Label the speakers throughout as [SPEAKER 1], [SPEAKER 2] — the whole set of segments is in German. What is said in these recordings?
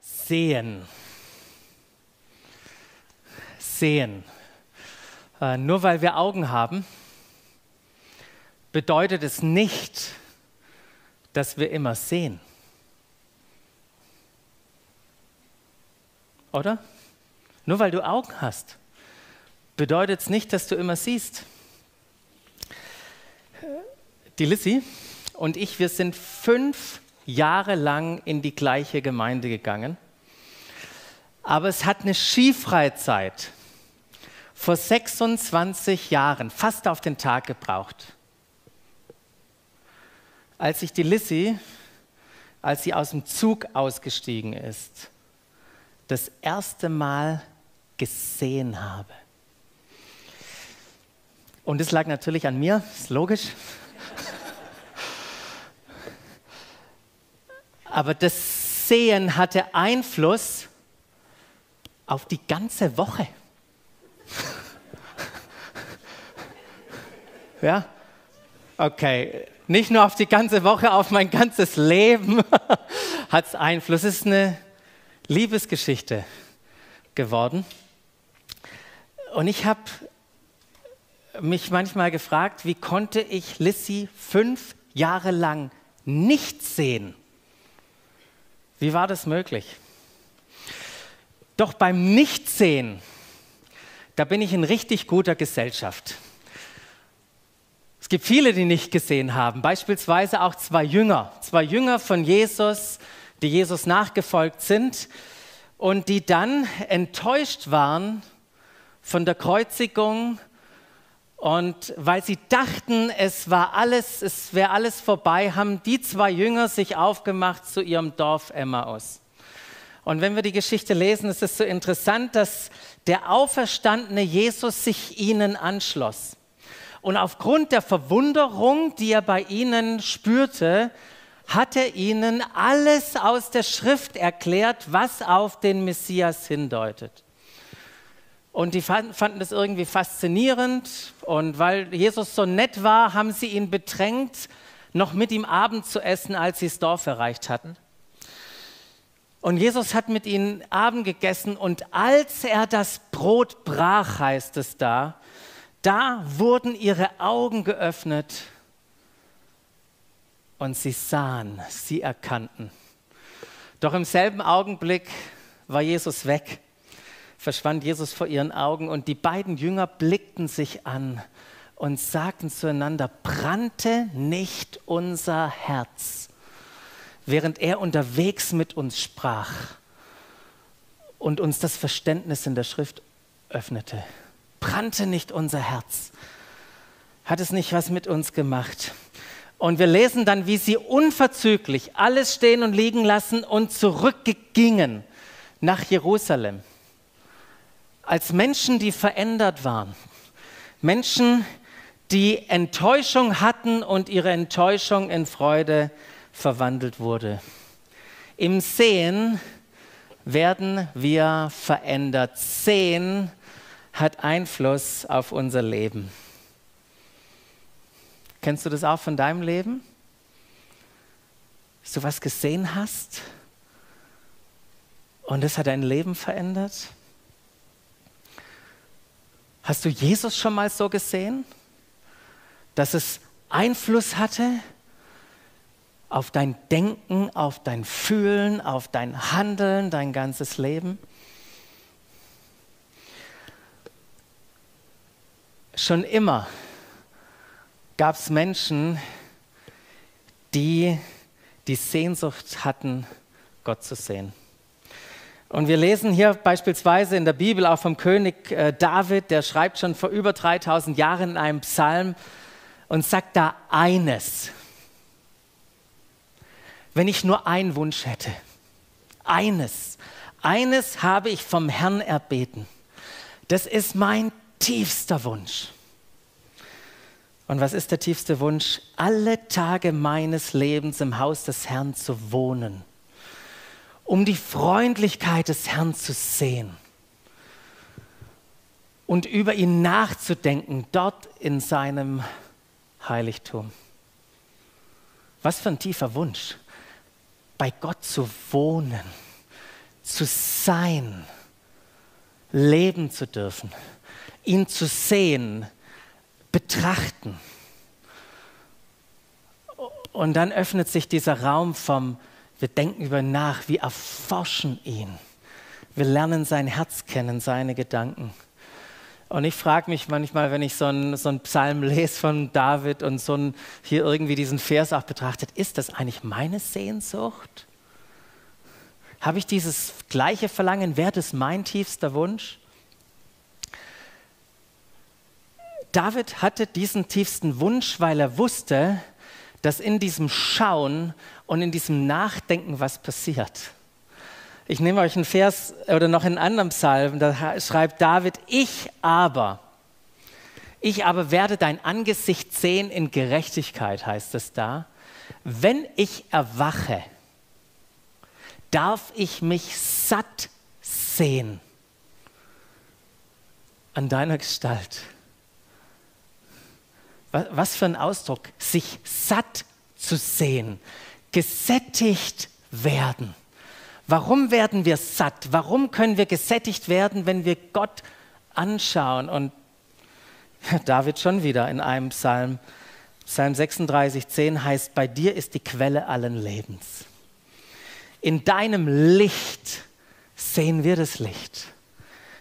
[SPEAKER 1] Sehen. Sehen. Äh, nur weil wir Augen haben, bedeutet es nicht, dass wir immer sehen. Oder? Nur weil du Augen hast, bedeutet es nicht, dass du immer siehst. Die Lissy und ich, wir sind fünf Jahre lang in die gleiche Gemeinde gegangen. Aber es hat eine Skifreizeit vor 26 Jahren, fast auf den Tag gebraucht. Als ich die Lissy, als sie aus dem Zug ausgestiegen ist, das erste Mal gesehen habe. Und es lag natürlich an mir, ist logisch. Aber das Sehen hatte Einfluss auf die ganze Woche. ja? Okay, nicht nur auf die ganze Woche, auf mein ganzes Leben hat es Einfluss. Es ist eine Liebesgeschichte geworden. Und ich habe mich manchmal gefragt, wie konnte ich Lissy fünf Jahre lang nicht sehen? Wie war das möglich? Doch beim Nichtsehen, da bin ich in richtig guter Gesellschaft. Es gibt viele, die nicht gesehen haben, beispielsweise auch zwei Jünger, zwei Jünger von Jesus, die Jesus nachgefolgt sind und die dann enttäuscht waren von der Kreuzigung und weil sie dachten, es war alles, es wäre alles vorbei, haben die zwei Jünger sich aufgemacht zu ihrem Dorf Emmaus. Und wenn wir die Geschichte lesen, ist es so interessant, dass der auferstandene Jesus sich ihnen anschloss. Und aufgrund der Verwunderung, die er bei ihnen spürte, hat er ihnen alles aus der Schrift erklärt, was auf den Messias hindeutet. Und die fanden das irgendwie faszinierend. Und weil Jesus so nett war, haben sie ihn bedrängt, noch mit ihm Abend zu essen, als sie das Dorf erreicht hatten. Und Jesus hat mit ihnen Abend gegessen und als er das Brot brach, heißt es da, da wurden ihre Augen geöffnet und sie sahen, sie erkannten. Doch im selben Augenblick war Jesus weg verschwand Jesus vor ihren Augen und die beiden Jünger blickten sich an und sagten zueinander, brannte nicht unser Herz, während er unterwegs mit uns sprach und uns das Verständnis in der Schrift öffnete. Brannte nicht unser Herz? Hat es nicht was mit uns gemacht? Und wir lesen dann, wie sie unverzüglich alles stehen und liegen lassen und zurückgingen nach Jerusalem als Menschen, die verändert waren. Menschen, die Enttäuschung hatten und ihre Enttäuschung in Freude verwandelt wurde. Im Sehen werden wir verändert. Sehen hat Einfluss auf unser Leben. Kennst du das auch von deinem Leben? Dass du was gesehen hast und es hat dein Leben verändert? Hast du Jesus schon mal so gesehen, dass es Einfluss hatte auf dein Denken, auf dein Fühlen, auf dein Handeln, dein ganzes Leben? Schon immer gab es Menschen, die die Sehnsucht hatten, Gott zu sehen. Und wir lesen hier beispielsweise in der Bibel auch vom König äh, David, der schreibt schon vor über 3000 Jahren in einem Psalm und sagt da eines. Wenn ich nur einen Wunsch hätte, eines, eines habe ich vom Herrn erbeten. Das ist mein tiefster Wunsch. Und was ist der tiefste Wunsch? Alle Tage meines Lebens im Haus des Herrn zu wohnen um die Freundlichkeit des Herrn zu sehen und über ihn nachzudenken, dort in seinem Heiligtum. Was für ein tiefer Wunsch, bei Gott zu wohnen, zu sein, leben zu dürfen, ihn zu sehen, betrachten. Und dann öffnet sich dieser Raum vom, wir denken über ihn nach, wir erforschen ihn. Wir lernen sein Herz kennen, seine Gedanken. Und ich frage mich manchmal, wenn ich so einen, so Psalm lese von David und so einen, hier irgendwie diesen Vers auch betrachtet, ist das eigentlich meine Sehnsucht? Habe ich dieses gleiche Verlangen? Wäre das mein tiefster Wunsch? David hatte diesen tiefsten Wunsch, weil er wusste, dass in diesem Schauen und in diesem Nachdenken was passiert. Ich nehme euch einen Vers oder noch einen anderen Psalm, da schreibt David, ich aber, ich aber werde dein Angesicht sehen in Gerechtigkeit, heißt es da. Wenn ich erwache, darf ich mich satt sehen an deiner Gestalt. Was für ein Ausdruck, sich satt zu sehen, gesättigt werden. Warum werden wir satt? Warum können wir gesättigt werden, wenn wir Gott anschauen? Und David schon wieder in einem Psalm, Psalm 36, 10 heißt, bei dir ist die Quelle allen Lebens. In deinem Licht sehen wir das Licht.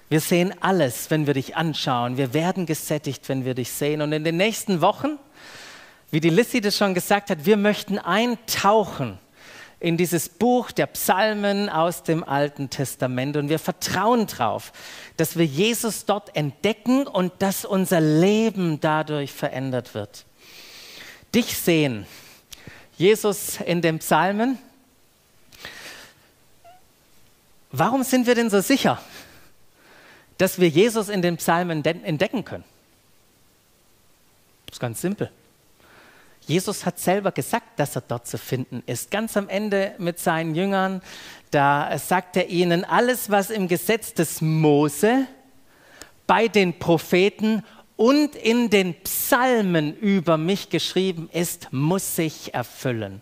[SPEAKER 1] Wir sehen alles, wenn wir dich anschauen. Wir werden gesättigt, wenn wir dich sehen. Und in den nächsten Wochen, wie die Lissy das schon gesagt hat, wir möchten eintauchen in dieses Buch der Psalmen aus dem Alten Testament. Und wir vertrauen darauf, dass wir Jesus dort entdecken und dass unser Leben dadurch verändert wird. Dich sehen, Jesus in den Psalmen. Warum sind wir denn so sicher? Dass wir Jesus in den Psalmen entdecken können? Das ist ganz simpel. Jesus hat selber gesagt, dass er dort zu finden ist. Ganz am Ende mit seinen Jüngern, da sagt er ihnen, alles, was im Gesetz des Mose, bei den Propheten und in den Psalmen über mich geschrieben ist, muss sich erfüllen.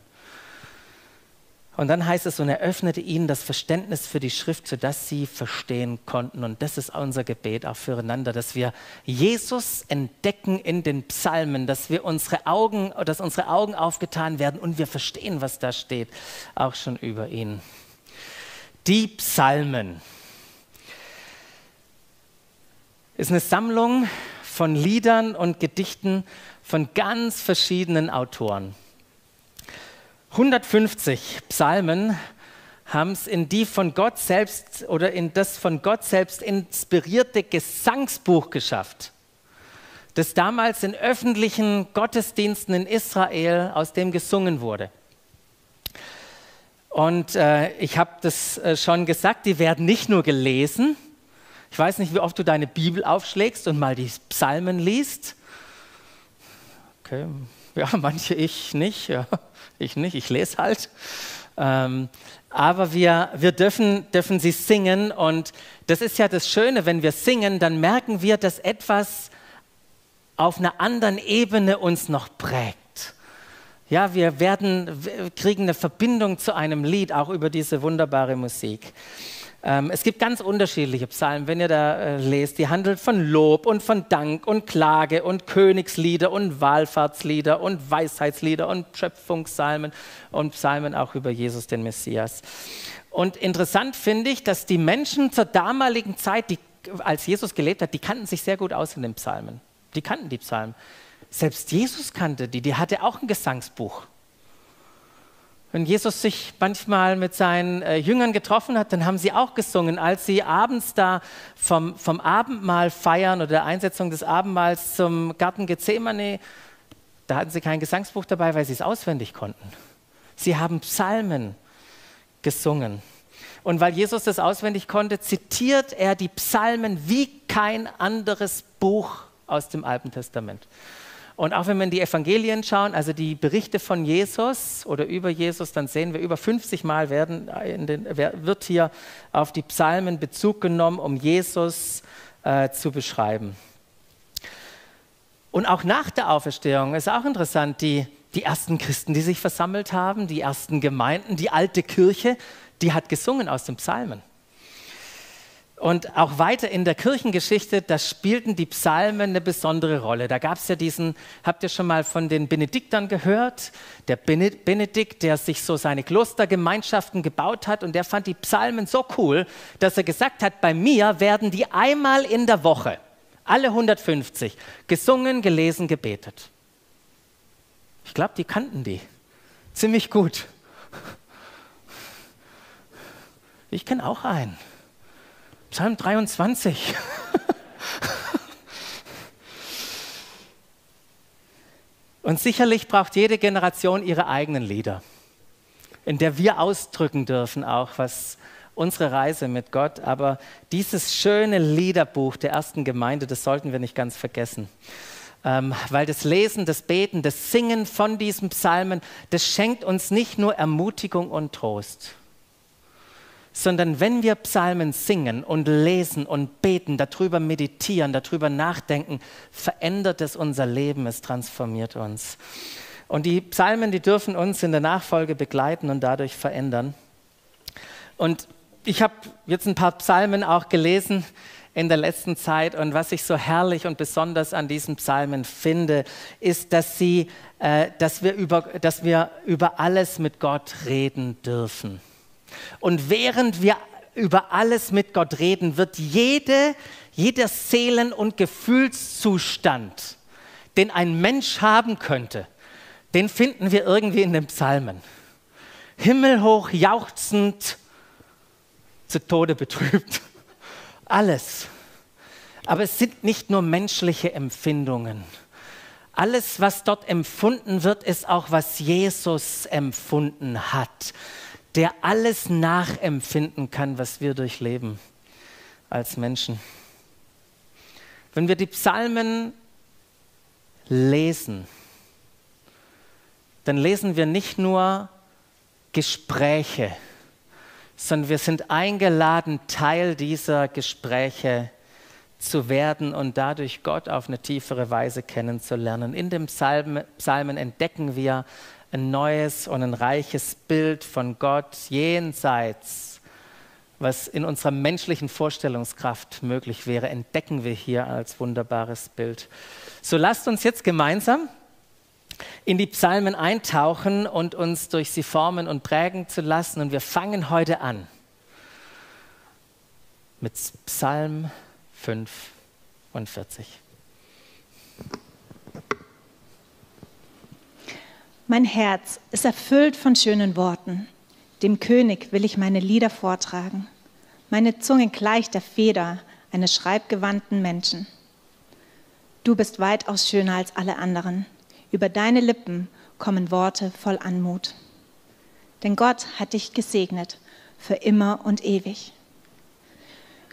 [SPEAKER 1] Und dann heißt es, und er öffnete ihnen das Verständnis für die Schrift, sodass sie verstehen konnten. Und das ist unser Gebet auch füreinander, dass wir Jesus entdecken in den Psalmen, dass wir unsere Augen, dass unsere Augen aufgetan werden und wir verstehen, was da steht, auch schon über ihn. Die Psalmen ist eine Sammlung von Liedern und Gedichten von ganz verschiedenen Autoren. 150 Psalmen haben es in die von Gott selbst oder in das von Gott selbst inspirierte Gesangsbuch geschafft, das damals in öffentlichen Gottesdiensten in Israel aus dem gesungen wurde. Und äh, ich habe das äh, schon gesagt, die werden nicht nur gelesen. Ich weiß nicht, wie oft du deine Bibel aufschlägst und mal die Psalmen liest. Okay, ja, manche ich nicht. Ja ich nicht, ich lese halt. Ähm, aber wir, wir dürfen, dürfen sie singen und das ist ja das Schöne, wenn wir singen, dann merken wir, dass etwas auf einer anderen Ebene uns noch prägt. Ja, wir werden, wir kriegen eine Verbindung zu einem Lied, auch über diese wunderbare Musik. Ähm, es gibt ganz unterschiedliche Psalmen, wenn ihr da äh, lest. Die handeln von Lob und von Dank und Klage und Königslieder und Wallfahrtslieder und Weisheitslieder und Schöpfungspsalmen und Psalmen auch über Jesus, den Messias. Und interessant finde ich, dass die Menschen zur damaligen Zeit, die, als Jesus gelebt hat, die kannten sich sehr gut aus in den Psalmen. Die kannten die Psalmen. Selbst Jesus kannte die, die hatte auch ein Gesangsbuch. Wenn Jesus sich manchmal mit seinen äh, Jüngern getroffen hat, dann haben sie auch gesungen, als sie abends da vom, vom Abendmahl feiern oder der Einsetzung des Abendmahls zum Garten Gethsemane, da hatten sie kein Gesangsbuch dabei, weil sie es auswendig konnten. Sie haben Psalmen gesungen. Und weil Jesus das auswendig konnte, zitiert er die Psalmen wie kein anderes Buch aus dem Alten Testament. Und auch wenn wir in die Evangelien schauen, also die Berichte von Jesus oder über Jesus, dann sehen wir, über 50 Mal werden den, wird hier auf die Psalmen Bezug genommen, um Jesus äh, zu beschreiben. Und auch nach der Auferstehung ist auch interessant, die, die ersten Christen, die sich versammelt haben, die ersten Gemeinden, die alte Kirche, die hat gesungen aus den Psalmen. Und auch weiter in der Kirchengeschichte, da spielten die Psalmen eine besondere Rolle. Da gab es ja diesen, habt ihr schon mal von den Benediktern gehört? Der Benedikt, der sich so seine Klostergemeinschaften gebaut hat und der fand die Psalmen so cool, dass er gesagt hat, bei mir werden die einmal in der Woche, alle 150, gesungen, gelesen, gebetet. Ich glaube, die kannten die ziemlich gut. Ich kenne auch einen. Psalm 23. Und sicherlich braucht jede Generation ihre eigenen Lieder, in der wir ausdrücken dürfen auch, was unsere Reise mit Gott, aber dieses schöne Liederbuch der ersten Gemeinde, das sollten wir nicht ganz vergessen. Ähm, weil das Lesen, das Beten, das Singen von diesen Psalmen, das schenkt uns nicht nur Ermutigung und Trost, sondern wenn wir Psalmen singen und lesen und beten, darüber meditieren, darüber nachdenken, verändert es unser Leben, es transformiert uns. Und die Psalmen, die dürfen uns in der Nachfolge begleiten und dadurch verändern. Und ich habe jetzt ein paar Psalmen auch gelesen in der letzten Zeit und was ich so herrlich und besonders an diesen Psalmen finde, ist, dass, sie, äh, dass, wir über, dass wir über alles mit Gott reden dürfen. Und während wir über alles mit Gott reden, wird jede, jeder Seelen- und Gefühlszustand, den ein Mensch haben könnte, den finden wir irgendwie in den Psalmen. Himmelhoch jauchzend, zu Tode betrübt. Alles. Aber es sind nicht nur menschliche Empfindungen. Alles, was dort empfunden wird, ist auch, was Jesus empfunden hat der alles nachempfinden kann, was wir durchleben als Menschen. Wenn wir die Psalmen lesen, dann lesen wir nicht nur Gespräche, sondern wir sind eingeladen, Teil dieser Gespräche zu werden und dadurch Gott auf eine tiefere Weise kennenzulernen. In den Psalmen, entdecken wir ein neues und ein reiches Bild von Gott jenseits, was in unserer menschlichen Vorstellungskraft möglich wäre, entdecken wir hier als wunderbares Bild. So lasst uns jetzt gemeinsam in die Psalmen eintauchen und uns durch sie formen und prägen zu lassen. Und wir fangen heute an mit Psalm 45.
[SPEAKER 2] Mein Herz ist erfüllt von schönen Worten. Dem König will ich meine Lieder vortragen. Meine Zunge gleicht der Feder eines schreibgewandten Menschen. Du bist weitaus schöner als alle anderen. Über deine Lippen kommen Worte voll Anmut. Denn Gott hat dich gesegnet für immer und ewig.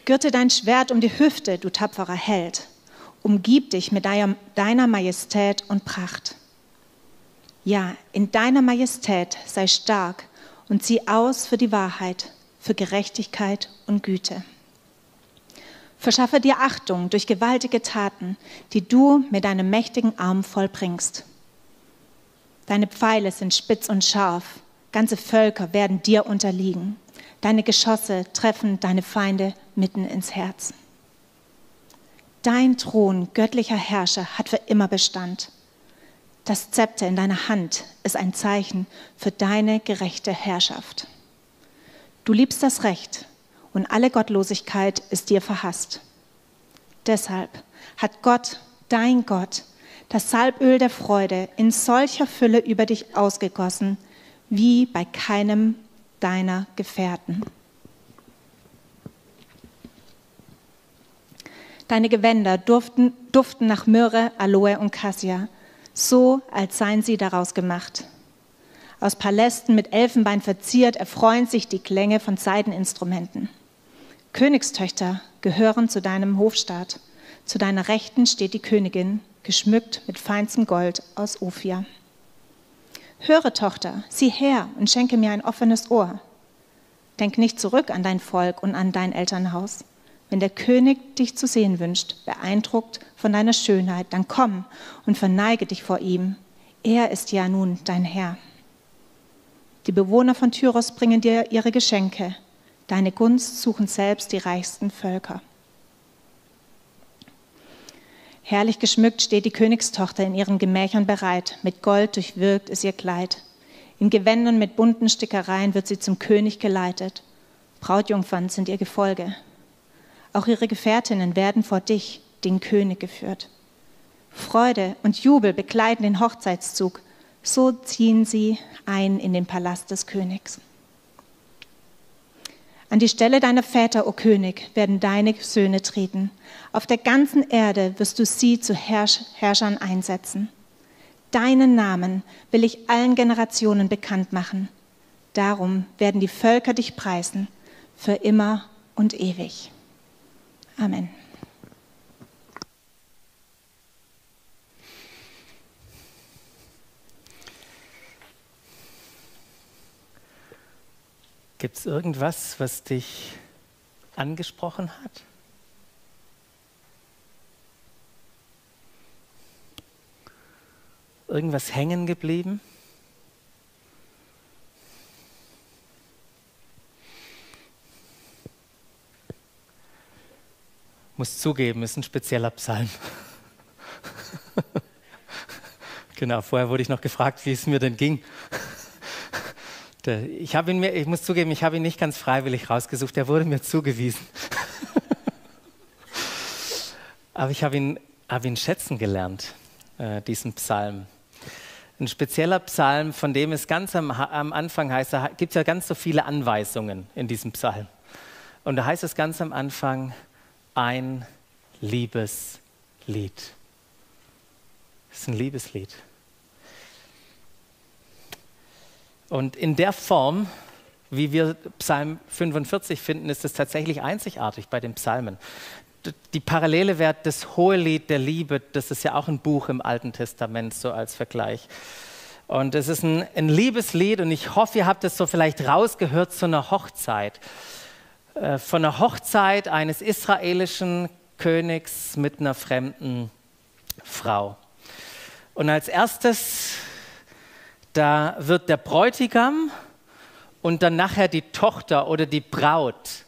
[SPEAKER 2] Gürte dein Schwert um die Hüfte, du tapferer Held. Umgib dich mit deiner Majestät und Pracht. Ja, in deiner Majestät sei stark und zieh aus für die Wahrheit, für Gerechtigkeit und Güte. Verschaffe dir Achtung durch gewaltige Taten, die du mit deinem mächtigen Arm vollbringst. Deine Pfeile sind spitz und scharf, ganze Völker werden dir unterliegen. Deine Geschosse treffen deine Feinde mitten ins Herz. Dein Thron, göttlicher Herrscher, hat für immer Bestand. Das Zepter in deiner Hand ist ein Zeichen für deine gerechte Herrschaft. Du liebst das Recht und alle Gottlosigkeit ist dir verhasst. Deshalb hat Gott, dein Gott, das Salböl der Freude in solcher Fülle über dich ausgegossen, wie bei keinem deiner Gefährten. Deine Gewänder duften, duften nach Myrrhe, Aloe und Cassia so als seien sie daraus gemacht. Aus Palästen mit Elfenbein verziert erfreuen sich die Klänge von Seideninstrumenten. Königstöchter gehören zu deinem Hofstaat. Zu deiner Rechten steht die Königin, geschmückt mit feinstem Gold aus Ophir. Höre, Tochter, sieh her und schenke mir ein offenes Ohr. Denk nicht zurück an dein Volk und an dein Elternhaus. Wenn der König dich zu sehen wünscht, beeindruckt von deiner Schönheit, dann komm und verneige dich vor ihm. Er ist ja nun dein Herr. Die Bewohner von Tyros bringen dir ihre Geschenke. Deine Gunst suchen selbst die reichsten Völker. Herrlich geschmückt steht die Königstochter in ihren Gemächern bereit, mit Gold durchwirkt ist ihr Kleid. In Gewändern mit bunten Stickereien wird sie zum König geleitet. Brautjungfern sind ihr Gefolge. Auch ihre Gefährtinnen werden vor dich, den König, geführt. Freude und Jubel begleiten den Hochzeitszug. So ziehen sie ein in den Palast des Königs. An die Stelle deiner Väter, o König, werden deine Söhne treten. Auf der ganzen Erde wirst du sie zu Herrsch Herrschern einsetzen. Deinen Namen will ich allen Generationen bekannt machen. Darum werden die Völker dich preisen, für immer und ewig. Amen.
[SPEAKER 1] Gibt es irgendwas, was dich angesprochen hat? Irgendwas hängen geblieben? Muss zugeben, ist ein spezieller Psalm. genau, vorher wurde ich noch gefragt, wie es mir denn ging. Ich, ihn mir, ich muss zugeben, ich habe ihn nicht ganz freiwillig rausgesucht, er wurde mir zugewiesen. Aber ich habe ihn, habe ihn schätzen gelernt, äh, diesen Psalm. Ein spezieller Psalm, von dem es ganz am, am Anfang heißt, da gibt es ja ganz so viele Anweisungen in diesem Psalm. Und da heißt es ganz am Anfang, ein Liebeslied. Das ist ein Liebeslied. Und in der Form, wie wir Psalm 45 finden, ist es tatsächlich einzigartig bei den Psalmen. Die Parallele wäre das hohe Lied der Liebe, das ist ja auch ein Buch im Alten Testament, so als Vergleich. Und es ist ein, ein Liebeslied und ich hoffe, ihr habt es so vielleicht rausgehört zu einer Hochzeit. Äh, von einer Hochzeit eines israelischen Königs mit einer fremden Frau. Und als erstes da wird der Bräutigam und dann nachher die Tochter oder die Braut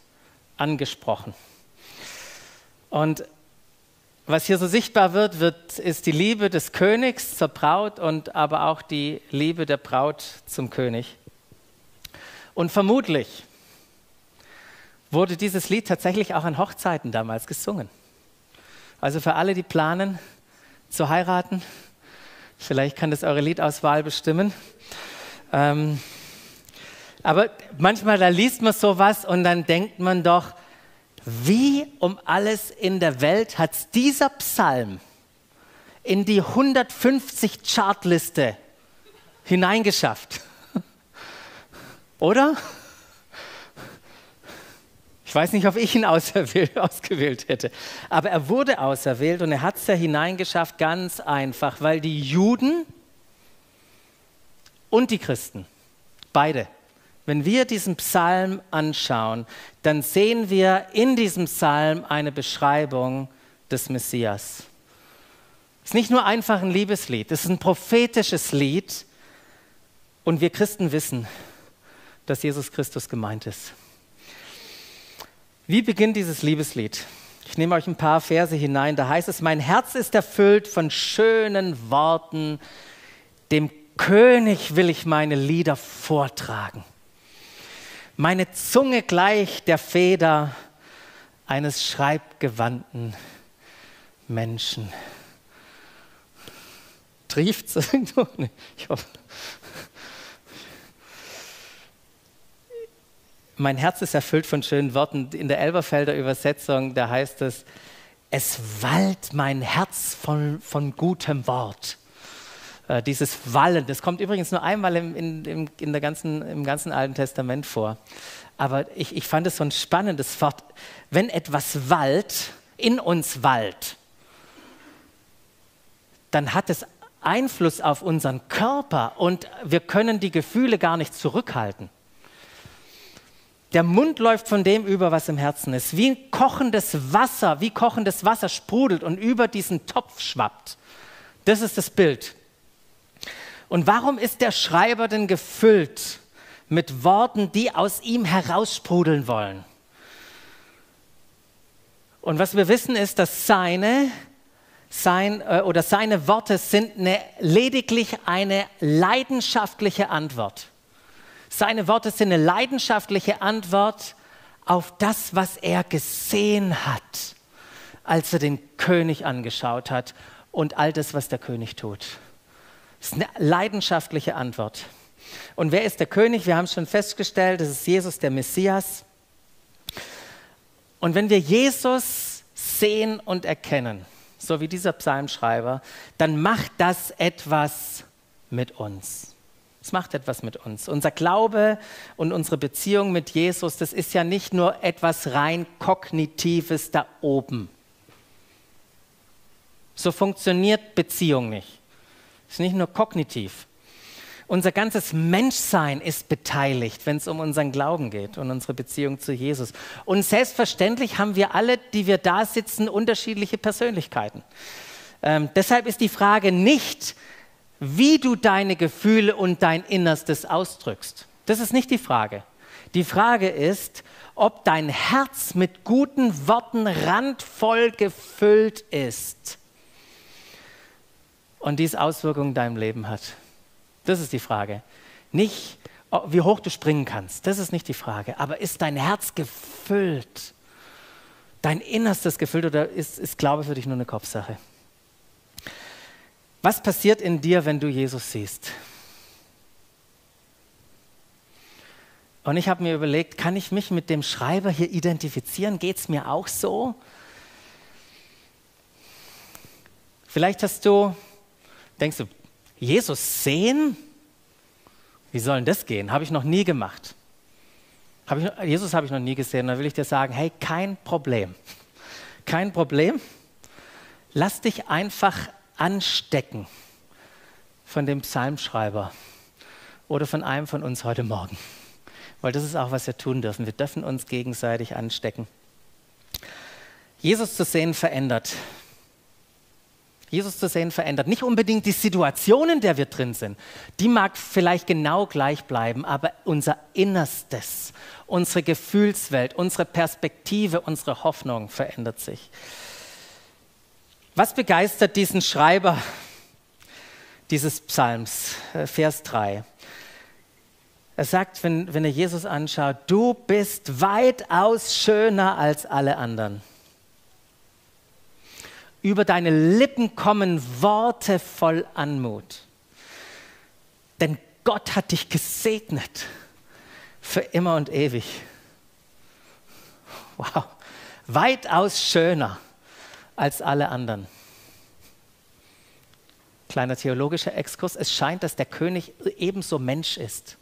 [SPEAKER 1] angesprochen. Und was hier so sichtbar wird, wird, ist die Liebe des Königs zur Braut und aber auch die Liebe der Braut zum König. Und vermutlich wurde dieses Lied tatsächlich auch an Hochzeiten damals gesungen. Also für alle, die planen zu heiraten, Vielleicht kann das eure Liedauswahl bestimmen. Ähm, aber manchmal, da liest man sowas und dann denkt man doch, wie um alles in der Welt hat dieser Psalm in die 150 Chartliste hineingeschafft? Oder? Ich weiß nicht, ob ich ihn ausgewählt hätte, aber er wurde auserwählt und er hat es ja hineingeschafft, ganz einfach, weil die Juden und die Christen, beide, wenn wir diesen Psalm anschauen, dann sehen wir in diesem Psalm eine Beschreibung des Messias. Es ist nicht nur einfach ein Liebeslied, es ist ein prophetisches Lied und wir Christen wissen, dass Jesus Christus gemeint ist. Wie beginnt dieses Liebeslied? Ich nehme euch ein paar Verse hinein. Da heißt es, mein Herz ist erfüllt von schönen Worten. Dem König will ich meine Lieder vortragen. Meine Zunge gleich der Feder eines schreibgewandten Menschen. Trieft's irgendwo? Ich hoffe. Mein Herz ist erfüllt von schönen Worten. In der Elberfelder Übersetzung, da heißt es, es wallt mein Herz von, von gutem Wort. Äh, dieses Wallen, das kommt übrigens nur einmal im, in, im, in der ganzen, im ganzen Alten Testament vor. Aber ich, ich fand es so ein spannendes Wort. Wenn etwas wallt, in uns wallt, dann hat es Einfluss auf unseren Körper und wir können die Gefühle gar nicht zurückhalten. Der Mund läuft von dem über, was im Herzen ist. Wie kochendes Wasser, wie kochendes Wasser sprudelt und über diesen Topf schwappt. Das ist das Bild. Und warum ist der Schreiber denn gefüllt mit Worten, die aus ihm heraussprudeln wollen. Und was wir wissen ist, dass seine, sein, äh, oder seine Worte sind eine, lediglich eine leidenschaftliche Antwort. Seine Worte sind eine leidenschaftliche Antwort auf das, was er gesehen hat, als er den König angeschaut hat und all das, was der König tut. Das ist eine leidenschaftliche Antwort. Und wer ist der König? Wir haben schon festgestellt, das ist Jesus, der Messias. Und wenn wir Jesus sehen und erkennen, so wie dieser Psalmschreiber, dann macht das etwas mit uns. Es macht etwas mit uns. Unser Glaube und unsere Beziehung mit Jesus, das ist ja nicht nur etwas rein kognitives da oben. So funktioniert Beziehung nicht. Es ist nicht nur kognitiv. Unser ganzes Menschsein ist beteiligt, wenn es um unseren Glauben geht und unsere Beziehung zu Jesus. Und selbstverständlich haben wir alle, die wir da sitzen, unterschiedliche Persönlichkeiten. Ähm, deshalb ist die Frage nicht, wie du deine Gefühle und dein Innerstes ausdrückst. Das ist nicht die Frage. Die Frage ist, ob dein Herz mit guten Worten randvoll gefüllt ist und dies Auswirkungen in deinem Leben hat. Das ist die Frage. Nicht, wie hoch du springen kannst. Das ist nicht die Frage. Aber ist dein Herz gefüllt? Dein Innerstes gefüllt oder ist, ist Glaube für dich nur eine Kopfsache? Was passiert in dir, wenn du Jesus siehst? Und ich habe mir überlegt, kann ich mich mit dem Schreiber hier identifizieren? Geht es mir auch so? Vielleicht hast du, denkst du, Jesus sehen? Wie soll denn das gehen? Habe ich noch nie gemacht. Hab ich, Jesus habe ich noch nie gesehen. Da will ich dir sagen, hey, kein Problem. Kein Problem. Lass dich einfach anstecken von dem Psalmschreiber oder von einem von uns heute Morgen. Weil das ist auch, was wir tun dürfen. Wir dürfen uns gegenseitig anstecken. Jesus zu sehen verändert. Jesus zu sehen verändert. Nicht unbedingt die Situation, in der wir drin sind. Die mag vielleicht genau gleich bleiben, aber unser Innerstes, unsere Gefühlswelt, unsere Perspektive, unsere Hoffnung verändert sich. Was begeistert diesen Schreiber dieses Psalms, äh, Vers 3? Er sagt, wenn, wenn er Jesus anschaut, du bist weitaus schöner als alle anderen. Über deine Lippen kommen Worte voll Anmut. Denn Gott hat dich gesegnet für immer und ewig. Wow, weitaus schöner als alle anderen. Kleiner theologischer Exkurs. Es scheint, dass der König ebenso Mensch ist.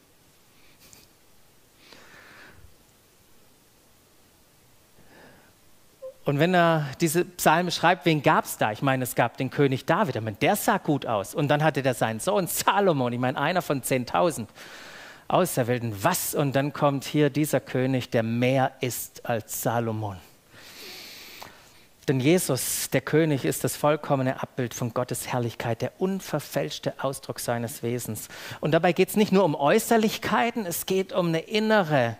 [SPEAKER 1] Und wenn er diese Psalme schreibt, wen gab es da? Ich meine, es gab den König David, meine, der sah gut aus. Und dann hatte der seinen Sohn Salomon, ich meine, einer von 10.000 Auserwählten. Was? Und dann kommt hier dieser König, der mehr ist als Salomon. Denn Jesus, der König, ist das vollkommene Abbild von Gottes Herrlichkeit, der unverfälschte Ausdruck seines Wesens. Und dabei geht es nicht nur um Äußerlichkeiten, es geht um eine innere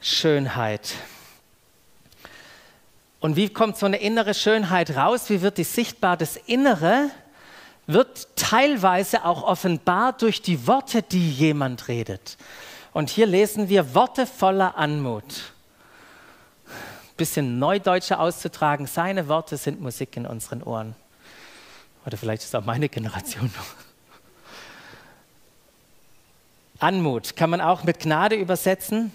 [SPEAKER 1] Schönheit. Und wie kommt so eine innere Schönheit raus? Wie wird die sichtbar? Das Innere wird teilweise auch offenbart durch die Worte, die jemand redet. Und hier lesen wir Worte voller Anmut. Bisschen Neudeutsche auszutragen, seine Worte sind Musik in unseren Ohren. Oder vielleicht ist auch meine Generation noch. Anmut kann man auch mit Gnade übersetzen.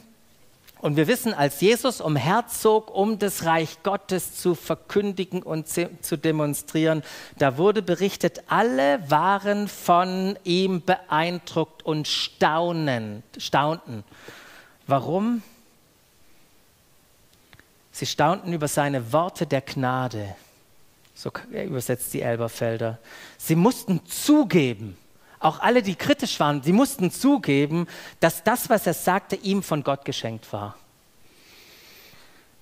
[SPEAKER 1] Und wir wissen, als Jesus umherzog, um das Reich Gottes zu verkündigen und zu demonstrieren, da wurde berichtet, alle waren von ihm beeindruckt und staunend, staunten. Warum? Sie staunten über seine Worte der Gnade. So übersetzt die Elberfelder. Sie mussten zugeben, auch alle, die kritisch waren, sie mussten zugeben, dass das, was er sagte, ihm von Gott geschenkt war.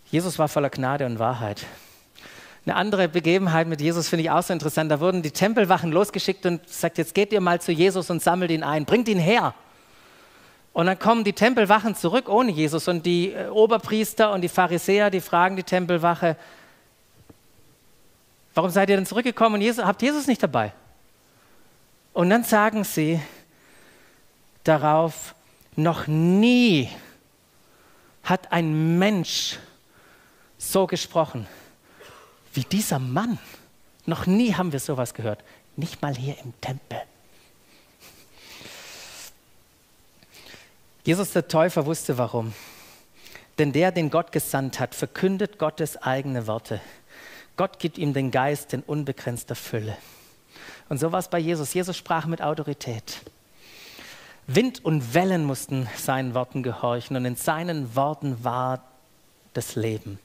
[SPEAKER 1] Jesus war voller Gnade und Wahrheit. Eine andere Begebenheit mit Jesus finde ich auch so interessant. Da wurden die Tempelwachen losgeschickt und sagt, jetzt geht ihr mal zu Jesus und sammelt ihn ein, bringt ihn her. Und dann kommen die Tempelwachen zurück ohne Jesus und die äh, Oberpriester und die Pharisäer, die fragen die Tempelwache, warum seid ihr denn zurückgekommen und Jesus, habt Jesus nicht dabei? Und dann sagen sie darauf, noch nie hat ein Mensch so gesprochen wie dieser Mann. Noch nie haben wir sowas gehört. Nicht mal hier im Tempel. Jesus der Täufer wusste warum. Denn der, den Gott gesandt hat, verkündet Gottes eigene Worte. Gott gibt ihm den Geist in unbegrenzter Fülle. Und so war es bei Jesus. Jesus sprach mit Autorität. Wind und Wellen mussten seinen Worten gehorchen und in seinen Worten war das Leben.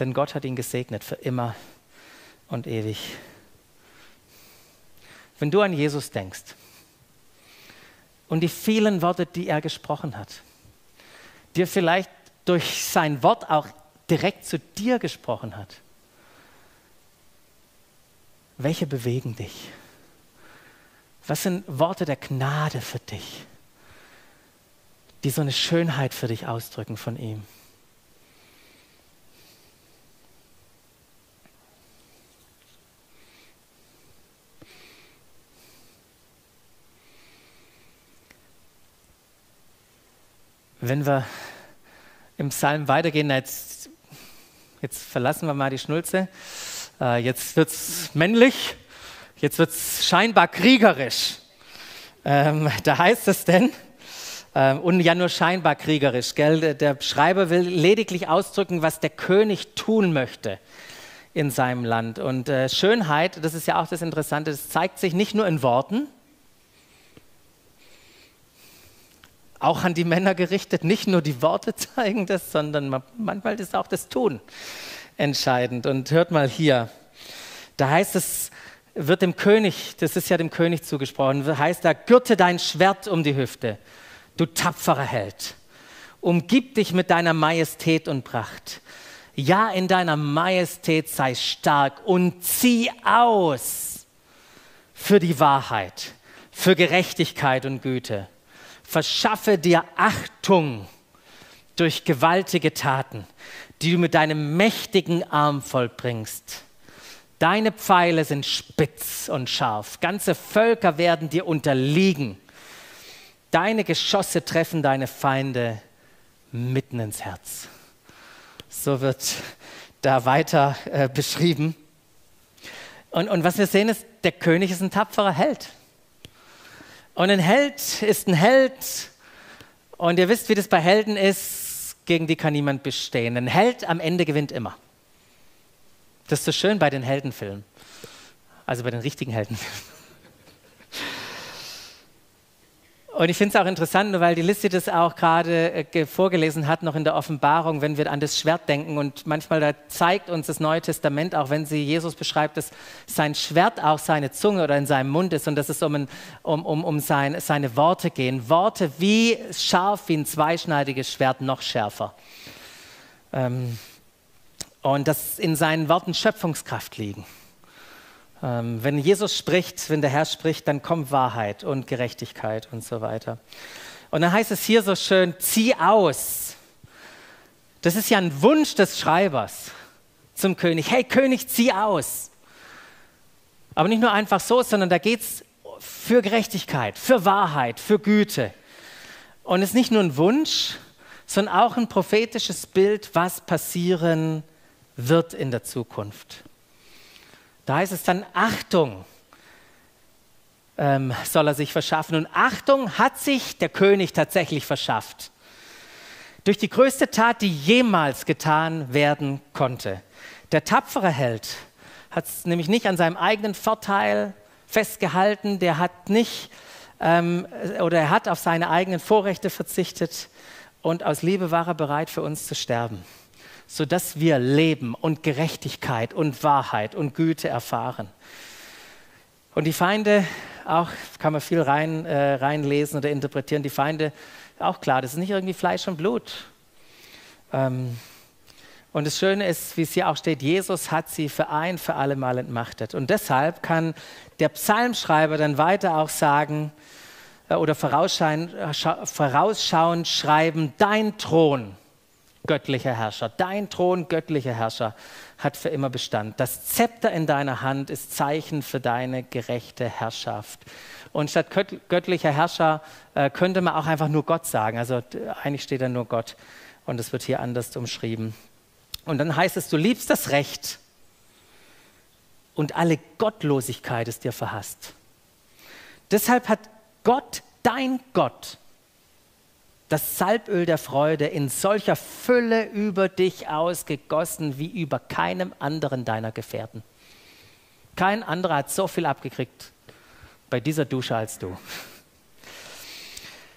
[SPEAKER 1] Denn Gott hat ihn gesegnet für immer und ewig. Wenn du an Jesus denkst und die vielen Worte, die er gesprochen hat, dir vielleicht durch sein Wort auch direkt zu dir gesprochen hat, welche bewegen dich? Was sind Worte der Gnade für dich, die so eine Schönheit für dich ausdrücken von ihm? Wenn wir im Psalm weitergehen, jetzt, jetzt verlassen wir mal die Schnulze, äh, jetzt wird es männlich, jetzt wird es scheinbar kriegerisch. Ähm, da heißt es denn, ähm, und ja nur scheinbar kriegerisch, gell? der Schreiber will lediglich ausdrücken, was der König tun möchte in seinem Land. Und äh, Schönheit, das ist ja auch das Interessante, das zeigt sich nicht nur in Worten, auch an die Männer gerichtet. Nicht nur die Worte zeigen das, sondern manchmal ist auch das Tun entscheidend. Und hört mal hier, da heißt es, wird dem König, das ist ja dem König zugesprochen, heißt da, gürte dein Schwert um die Hüfte, du tapferer Held. Umgib dich mit deiner Majestät und Pracht. Ja, in deiner Majestät sei stark und zieh aus für die Wahrheit, für Gerechtigkeit und Güte verschaffe dir Achtung durch gewaltige Taten, die du mit deinem mächtigen Arm vollbringst. Deine Pfeile sind spitz und scharf. Ganze Völker werden dir unterliegen. Deine Geschosse treffen deine Feinde mitten ins Herz. So wird da weiter äh, beschrieben. Und, und was wir sehen ist, der König ist ein tapferer Held. Und ein Held ist ein Held. Und ihr wisst, wie das bei Helden ist, gegen die kann niemand bestehen. Ein Held am Ende gewinnt immer. Das ist so schön bei den Heldenfilmen. Also bei den richtigen Heldenfilmen. Und ich finde es auch interessant, weil die Liste das auch gerade äh, vorgelesen hat, noch in der Offenbarung, wenn wir an das Schwert denken. Und manchmal da zeigt uns das Neue Testament, auch wenn sie Jesus beschreibt, dass sein Schwert auch seine Zunge oder in seinem Mund ist und dass es um, ein, um, um, um sein, seine Worte gehen. Worte wie scharf, wie ein zweischneidiges Schwert, noch schärfer. Ähm, und dass in seinen Worten Schöpfungskraft liegen. Ähm, wenn Jesus spricht, wenn der Herr spricht, dann kommt Wahrheit und Gerechtigkeit und so weiter. Und dann heißt es hier so schön, zieh aus. Das ist ja ein Wunsch des Schreibers zum König. Hey König, zieh aus. Aber nicht nur einfach so, sondern da geht es für Gerechtigkeit, für Wahrheit, für Güte. Und es ist nicht nur ein Wunsch, sondern auch ein prophetisches Bild, was passieren wird in der Zukunft. Da heißt es dann Achtung ähm, soll er sich verschaffen. Und Achtung hat sich der König tatsächlich verschafft. Durch die größte Tat, die jemals getan werden konnte. Der tapfere Held hat es nämlich nicht an seinem eigenen Vorteil festgehalten, der hat nicht ähm, oder er hat auf seine eigenen Vorrechte verzichtet und aus Liebe war er bereit für uns zu sterben sodass wir Leben und Gerechtigkeit und Wahrheit und Güte erfahren. Und die Feinde, auch kann man viel rein, äh, reinlesen oder interpretieren, die Feinde, auch klar, das ist nicht irgendwie Fleisch und Blut. Ähm, und das Schöne ist, wie es hier auch steht, Jesus hat sie für ein, für alle Mal entmachtet. Und deshalb kann der Psalmschreiber dann weiter auch sagen, äh, oder vorausschauend schreiben, dein Thron, göttlicher Herrscher, dein Thron, göttlicher Herrscher, hat für immer Bestand. Das Zepter in deiner Hand ist Zeichen für deine gerechte Herrschaft. Und statt göttlicher Herrscher äh, könnte man auch einfach nur Gott sagen. Also eigentlich steht da nur Gott und es wird hier anders umschrieben. Und dann heißt es, du liebst das Recht und alle Gottlosigkeit ist dir verhasst. Deshalb hat Gott, dein Gott, das Salböl der Freude in solcher Fülle über dich ausgegossen wie über keinem anderen deiner Gefährten. Kein anderer hat so viel abgekriegt bei dieser Dusche als du.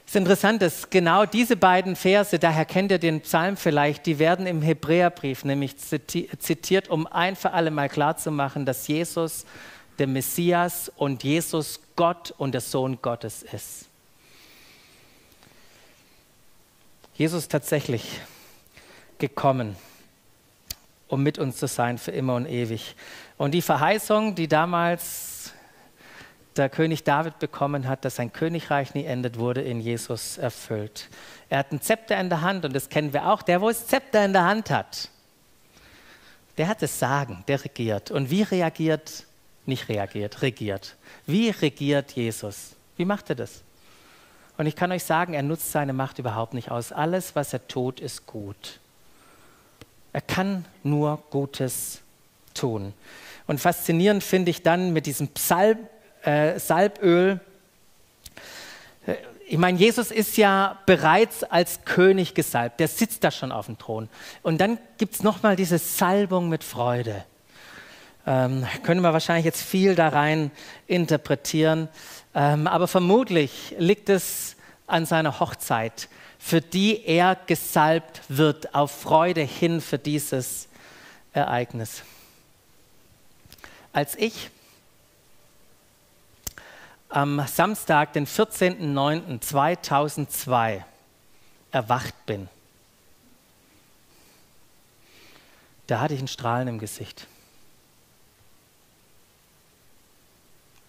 [SPEAKER 1] Es ist interessant, dass genau diese beiden Verse, daher kennt ihr den Psalm vielleicht, die werden im Hebräerbrief nämlich zitiert, um ein für alle Mal klarzumachen, dass Jesus der Messias und Jesus Gott und der Sohn Gottes ist. Jesus tatsächlich gekommen, um mit uns zu sein für immer und ewig. Und die Verheißung, die damals der König David bekommen hat, dass sein Königreich nie endet, wurde in Jesus erfüllt. Er hat ein Zepter in der Hand und das kennen wir auch. Der, wo das Zepter in der Hand hat, der hat das Sagen, der regiert. Und wie reagiert, nicht reagiert, regiert. Wie regiert Jesus? Wie macht er das? Und ich kann euch sagen, er nutzt seine Macht überhaupt nicht aus. Alles, was er tut, ist gut. Er kann nur Gutes tun. Und faszinierend finde ich dann mit diesem Psalm, äh, Salböl. Äh, ich meine, Jesus ist ja bereits als König gesalbt. Der sitzt da schon auf dem Thron. Und dann gibt es nochmal diese Salbung mit Freude. Ähm, können wir wahrscheinlich jetzt viel da rein interpretieren. Ähm, aber vermutlich liegt es an seiner Hochzeit, für die er gesalbt wird, auf Freude hin für dieses Ereignis. Als ich am Samstag, den 14.09.2002 erwacht bin, da hatte ich ein Strahlen im Gesicht.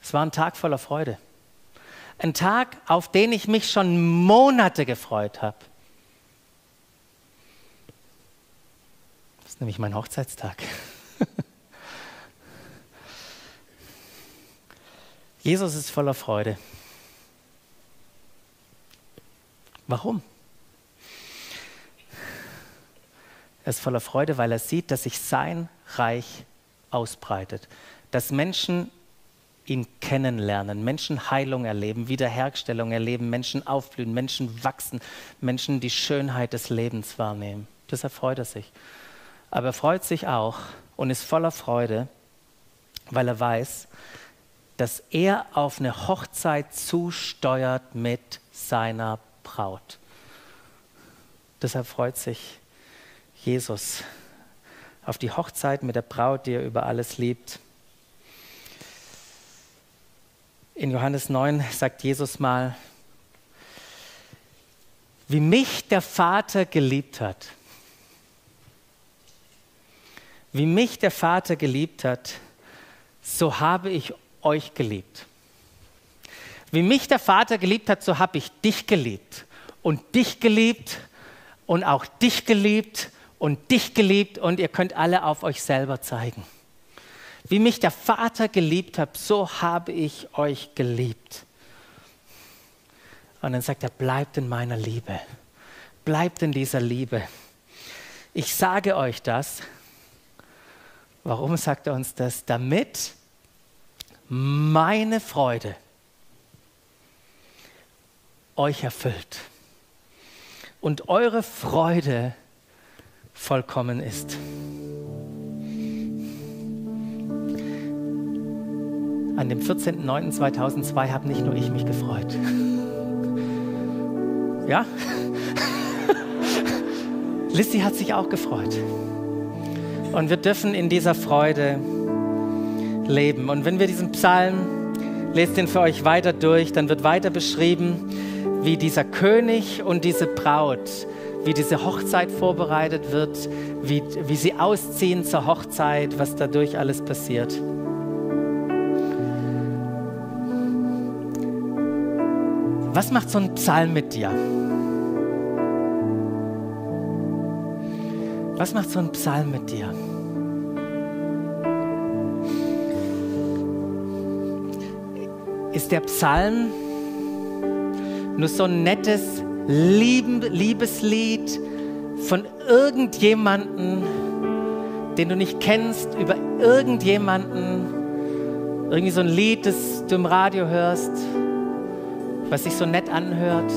[SPEAKER 1] Es war ein Tag voller Freude. Ein Tag, auf den ich mich schon Monate gefreut habe. Das ist nämlich mein Hochzeitstag. Jesus ist voller Freude. Warum? Er ist voller Freude, weil er sieht, dass sich sein Reich ausbreitet, dass Menschen ihn kennenlernen, Menschen Heilung erleben, Wiederherstellung erleben, Menschen aufblühen, Menschen wachsen, Menschen die Schönheit des Lebens wahrnehmen. Deshalb freut er sich. Aber er freut sich auch und ist voller Freude, weil er weiß, dass er auf eine Hochzeit zusteuert mit seiner Braut. Deshalb freut sich Jesus auf die Hochzeit mit der Braut, die er über alles liebt. In Johannes 9 sagt Jesus mal, wie mich der Vater geliebt hat, wie mich der Vater geliebt hat, so habe ich euch geliebt. Wie mich der Vater geliebt hat, so habe ich dich geliebt und dich geliebt und auch dich geliebt und dich geliebt und ihr könnt alle auf euch selber zeigen. Wie mich der Vater geliebt hat, so habe ich euch geliebt. Und dann sagt er, bleibt in meiner Liebe. Bleibt in dieser Liebe. Ich sage euch das. Warum sagt er uns das? Damit meine Freude euch erfüllt und eure Freude vollkommen ist. An dem 14.09.2002 habe nicht nur ich mich gefreut. Ja? Lissy hat sich auch gefreut. Und wir dürfen in dieser Freude leben. Und wenn wir diesen Psalm, lest den für euch weiter durch, dann wird weiter beschrieben, wie dieser König und diese Braut, wie diese Hochzeit vorbereitet wird, wie, wie sie ausziehen zur Hochzeit, was dadurch alles passiert. Was macht so ein Psalm mit dir? Was macht so ein Psalm mit dir? Ist der Psalm nur so ein nettes Liebeslied von irgendjemanden, den du nicht kennst, über irgendjemanden, irgendwie so ein Lied, das du im Radio hörst, was sich so nett anhört.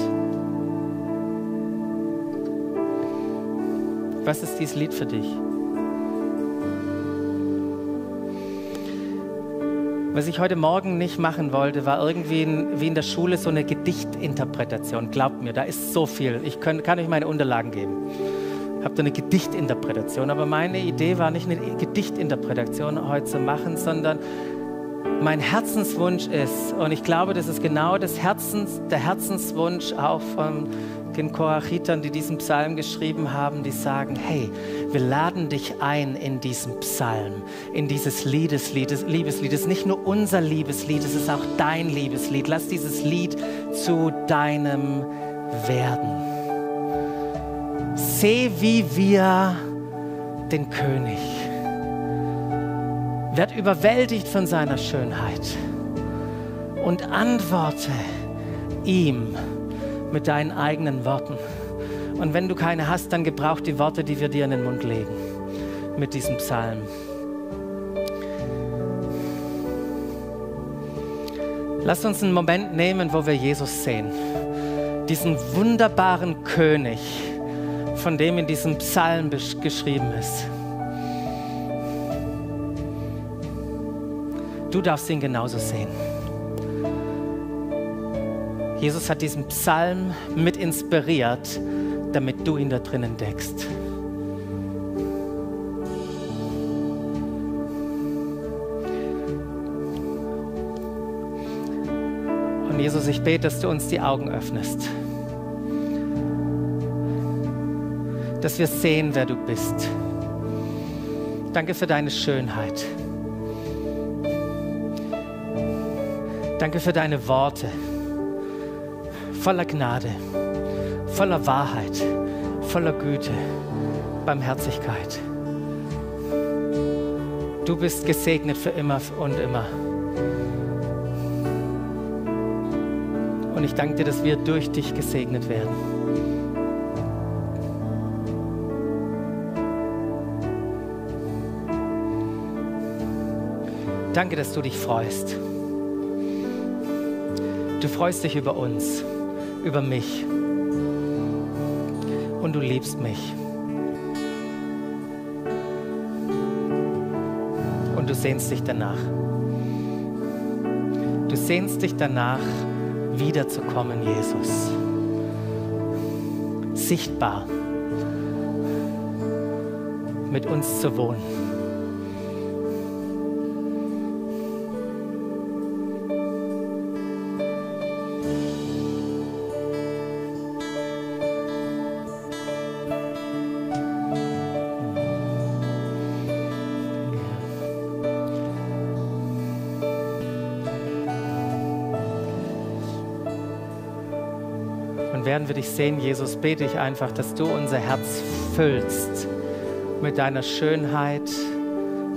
[SPEAKER 1] Was ist dieses Lied für dich? Was ich heute Morgen nicht machen wollte, war irgendwie in, wie in der Schule so eine Gedichtinterpretation. Glaubt mir, da ist so viel. Ich kann, kann euch meine Unterlagen geben. Habt ihr eine Gedichtinterpretation. Aber meine Idee war nicht eine Gedichtinterpretation heute zu machen, sondern mein Herzenswunsch ist, und ich glaube, das ist genau das Herzens, der Herzenswunsch auch von den Korachitern, die diesen Psalm geschrieben haben, die sagen, hey, wir laden dich ein in diesen Psalm, in dieses Liebeslied. Liebeslied ist nicht nur unser Liebeslied, es ist auch dein Liebeslied. Lass dieses Lied zu deinem werden. Seh, wie wir den König werd überwältigt von seiner Schönheit und antworte ihm mit deinen eigenen Worten. Und wenn du keine hast, dann gebrauch die Worte, die wir dir in den Mund legen mit diesem Psalm. Lass uns einen Moment nehmen, wo wir Jesus sehen. Diesen wunderbaren König, von dem in diesem Psalm geschrieben ist. Du darfst ihn genauso sehen. Jesus hat diesen Psalm mit inspiriert, damit du ihn da drin entdeckst. Und Jesus, ich bete, dass du uns die Augen öffnest. Dass wir sehen, wer du bist. Danke für deine Schönheit. Danke für deine Worte, voller Gnade, voller Wahrheit, voller Güte, Barmherzigkeit. Du bist gesegnet für immer und immer. Und ich danke dir, dass wir durch dich gesegnet werden. Danke, dass du dich freust. Du freust dich über uns, über mich. Und du liebst mich. Und du sehnst dich danach. Du sehnst dich danach, wiederzukommen, Jesus. Sichtbar mit uns zu wohnen. Wir dich sehen, Jesus, bete ich einfach, dass du unser Herz füllst mit deiner Schönheit,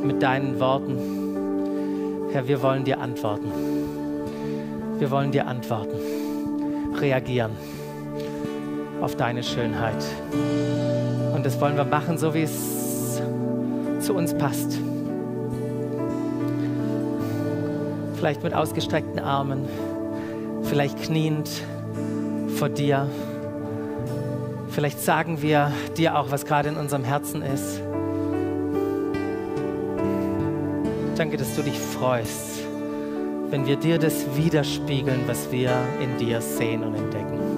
[SPEAKER 1] mit deinen Worten. Herr, wir wollen dir antworten. Wir wollen dir antworten, reagieren auf deine Schönheit. Und das wollen wir machen, so wie es zu uns passt. Vielleicht mit ausgestreckten Armen, vielleicht kniend vor dir. Vielleicht sagen wir dir auch, was gerade in unserem Herzen ist. Danke, dass du dich freust, wenn wir dir das widerspiegeln, was wir in dir sehen und entdecken.